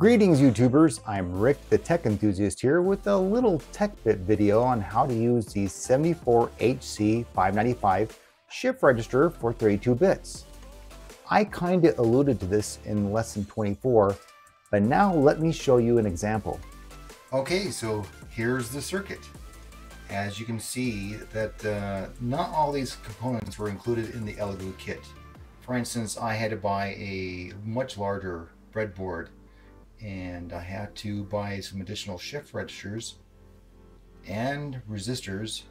Greetings YouTubers, I'm Rick the Tech Enthusiast here with a little tech bit video on how to use the 74HC595 shift register for 32 bits. I kinda alluded to this in lesson 24, but now let me show you an example. Okay, so here's the circuit. As you can see that uh, not all these components were included in the Elegoo kit. For instance, I had to buy a much larger breadboard and I had to buy some additional shift registers and resistors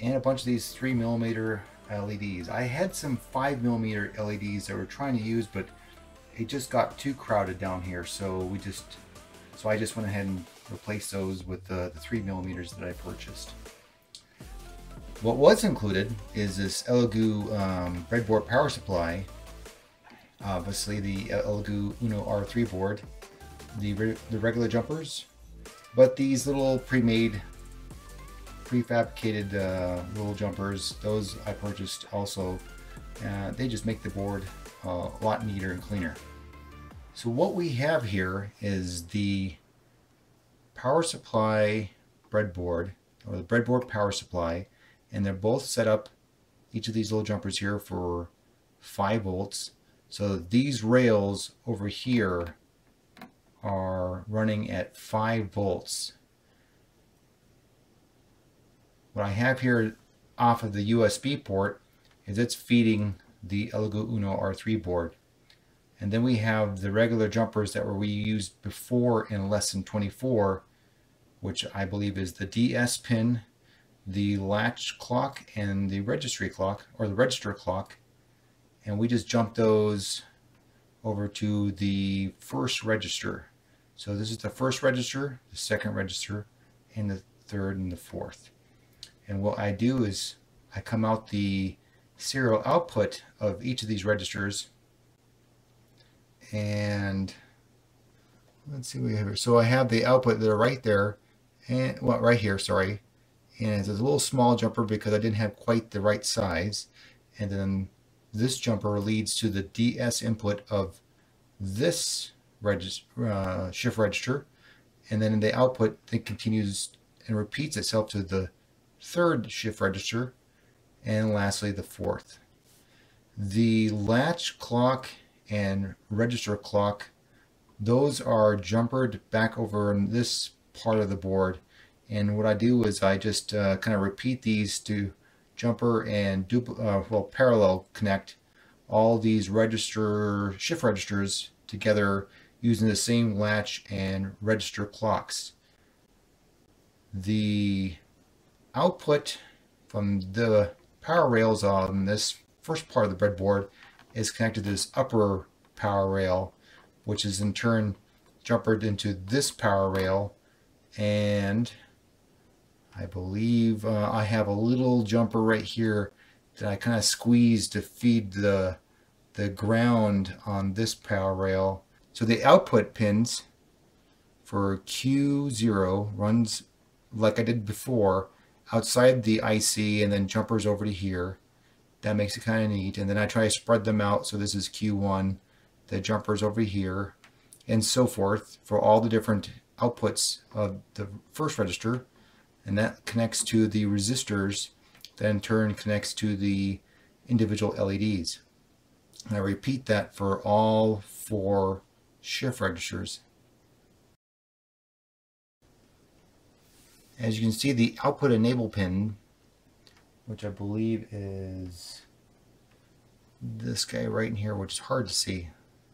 and a bunch of these 3 millimeter LEDs. I had some 5 millimeter LEDs that we're trying to use but it just got too crowded down here so we just so I just went ahead and replaced those with the, the 3 millimeters that I purchased. What was included is this Elegoo um, breadboard power supply obviously the Elegoo Uno R3 board the, re the regular jumpers, but these little pre-made, prefabricated uh, little jumpers, those I purchased also. Uh, they just make the board uh, a lot neater and cleaner. So what we have here is the power supply breadboard, or the breadboard power supply, and they're both set up, each of these little jumpers here for 5 volts. So these rails over here are running at 5 volts. What I have here off of the USB port is it's feeding the Elegoo Uno R3 board. And then we have the regular jumpers that were we used before in lesson 24, which I believe is the DS pin, the latch clock, and the registry clock, or the register clock. And we just jump those over to the first register. So this is the first register, the second register, and the third and the fourth. And what I do is I come out the serial output of each of these registers and let's see what we have here. So I have the output that are right there and well right here sorry and it's a little small jumper because I didn't have quite the right size and then this jumper leads to the DS input of this uh, shift register, and then in the output, it continues and repeats itself to the third shift register, and lastly the fourth. The latch clock and register clock, those are jumpered back over in this part of the board. And what I do is I just uh, kind of repeat these to jumper and uh, well parallel connect all these register shift registers together using the same latch and register clocks. The output from the power rails on this first part of the breadboard is connected to this upper power rail, which is in turn jumpered into this power rail. And I believe uh, I have a little jumper right here that I kind of squeeze to feed the, the ground on this power rail so the output pins for Q0 runs like I did before outside the IC and then jumpers over to here. That makes it kind of neat. And then I try to spread them out. So this is Q1, the jumpers over here, and so forth for all the different outputs of the first register. And that connects to the resistors that in turn connects to the individual LEDs. And I repeat that for all four shift registers. As you can see, the output enable pin, which I believe is this guy right in here, which is hard to see.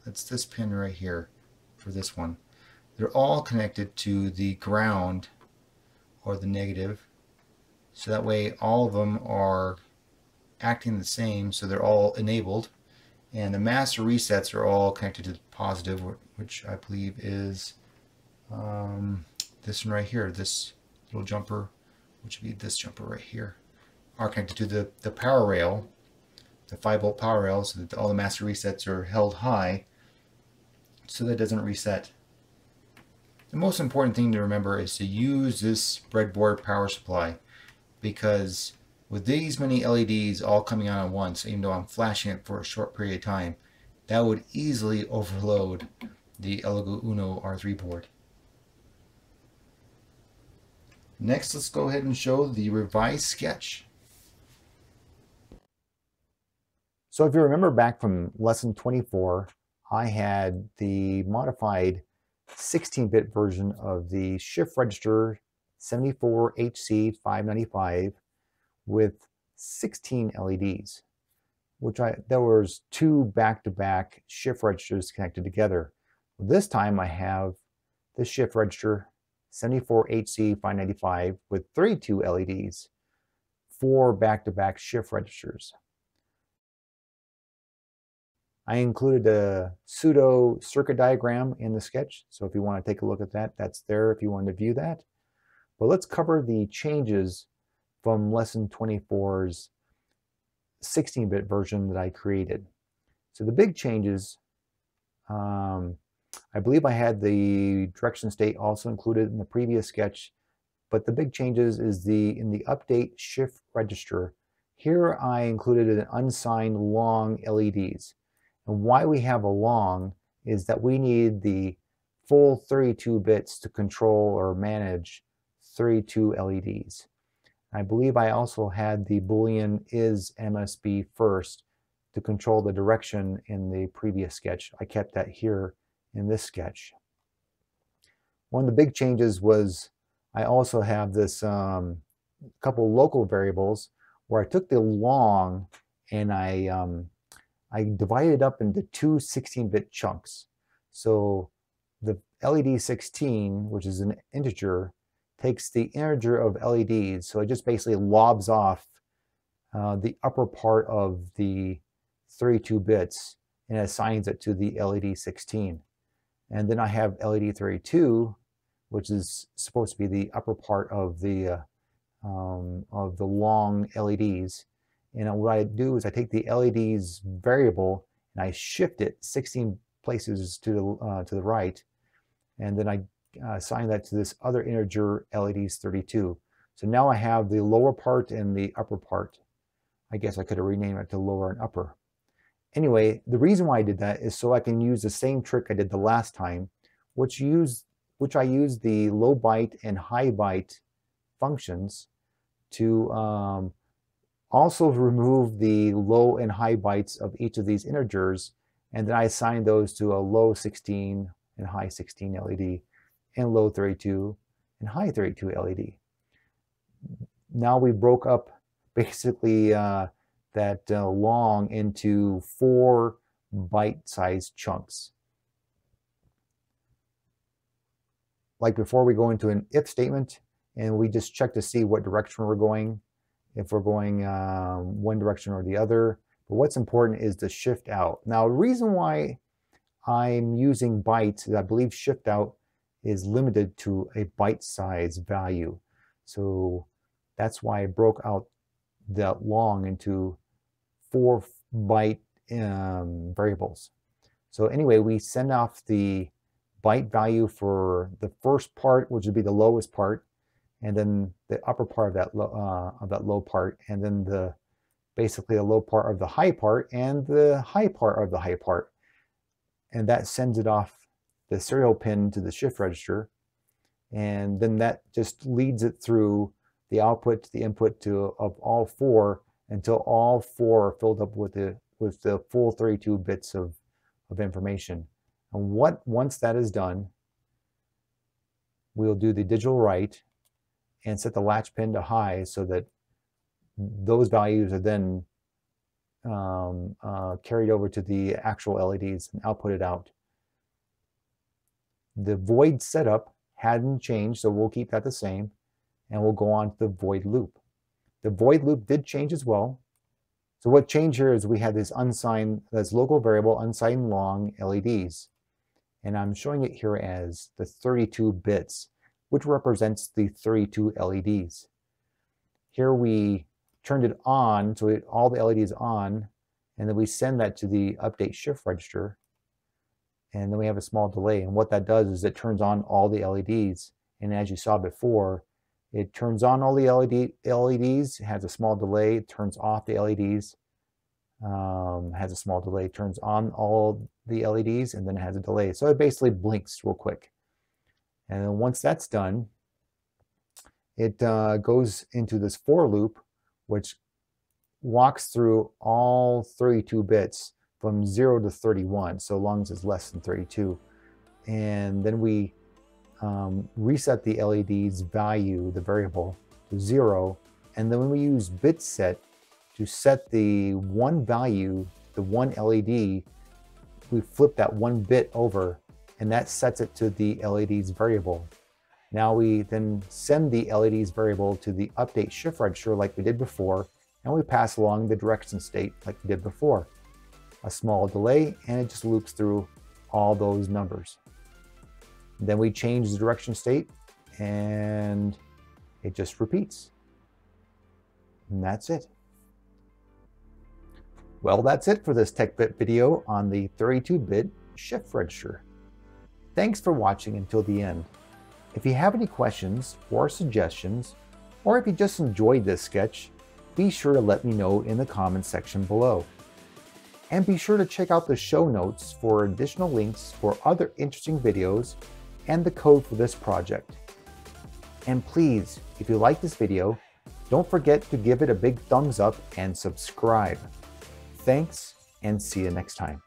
That's this pin right here for this one. They're all connected to the ground or the negative. So that way all of them are acting the same, so they're all enabled. And the master resets are all connected to the positive, which I believe is um, this one right here, this little jumper, which would be this jumper right here, are connected to the, the power rail, the 5 volt power rail, so that all the master resets are held high, so that it doesn't reset. The most important thing to remember is to use this breadboard power supply because with these many LEDs all coming on at once, even though I'm flashing it for a short period of time, that would easily overload the Elegoo Uno R3 board. Next, let's go ahead and show the revised sketch. So if you remember back from lesson 24, I had the modified 16-bit version of the shift register 74HC595 with 16 LEDs, which I there was two back-to-back -back shift registers connected together. This time I have the shift register 74HC595 with 32 LEDs, four back-to-back -back shift registers. I included a pseudo circuit diagram in the sketch, so if you want to take a look at that, that's there if you want to view that. But let's cover the changes from lesson 24's 16-bit version that I created. So the big changes, um, I believe I had the direction state also included in the previous sketch, but the big changes is the in the update shift register. Here I included an unsigned long LEDs. And why we have a long is that we need the full 32 bits to control or manage 32 LEDs. I believe I also had the Boolean is MSB first to control the direction in the previous sketch. I kept that here in this sketch. One of the big changes was I also have this um, couple local variables where I took the long and I um, I divided it up into two 16-bit chunks. So the LED 16, which is an integer, takes the integer of LEDs. So it just basically lobs off uh, the upper part of the 32 bits and assigns it to the LED 16. And then I have LED 32, which is supposed to be the upper part of the uh, um, of the long LEDs. And what I do is I take the LEDs variable and I shift it 16 places to the, uh, to the right. And then I assign that to this other integer LEDs 32. So now I have the lower part and the upper part. I guess I could have renamed it to lower and upper. Anyway, the reason why I did that is so I can use the same trick I did the last time, which use which I use the low byte and high byte functions to um, also remove the low and high bytes of each of these integers, and then I assign those to a low 16 and high 16 LED, and low 32 and high 32 LED. Now we broke up basically uh, that uh, long into four byte-sized chunks. Like before, we go into an if statement, and we just check to see what direction we're going if we're going um, one direction or the other. But what's important is the shift out. Now, the reason why I'm using bytes, I believe shift out is limited to a byte size value. So that's why I broke out that long into four byte um, variables. So anyway, we send off the byte value for the first part, which would be the lowest part, and then the upper part of that low, uh, of that low part, and then the basically the low part of the high part and the high part of the high part, and that sends it off the serial pin to the shift register, and then that just leads it through the output to the input to of all four until all four are filled up with the with the full 32 bits of of information. And what once that is done, we'll do the digital write and set the latch pin to high so that those values are then um, uh, carried over to the actual LEDs and outputted out. The void setup hadn't changed, so we'll keep that the same, and we'll go on to the void loop. The void loop did change as well. So what changed here is we had this unsigned, this local variable unsigned long LEDs. And I'm showing it here as the 32 bits which represents the 32 LEDs. Here we turned it on, so it, all the LEDs on, and then we send that to the update shift register, and then we have a small delay. And what that does is it turns on all the LEDs, and as you saw before, it turns on all the LED, LEDs, has a small delay, turns off the LEDs, um, has a small delay, turns on all the LEDs, and then it has a delay. So it basically blinks real quick. And then once that's done, it uh, goes into this for loop, which walks through all 32 bits from 0 to 31, so long as it's less than 32. And then we um, reset the LED's value, the variable, to 0. And then when we use bit set to set the one value, the one LED, we flip that one bit over and that sets it to the LED's variable. Now we then send the LED's variable to the update shift register like we did before, and we pass along the direction state like we did before. A small delay, and it just loops through all those numbers. Then we change the direction state, and it just repeats. And that's it. Well, that's it for this TechBit video on the 32-bit shift register. Thanks for watching until the end. If you have any questions or suggestions, or if you just enjoyed this sketch, be sure to let me know in the comments section below. And be sure to check out the show notes for additional links for other interesting videos and the code for this project. And please, if you like this video, don't forget to give it a big thumbs up and subscribe. Thanks, and see you next time.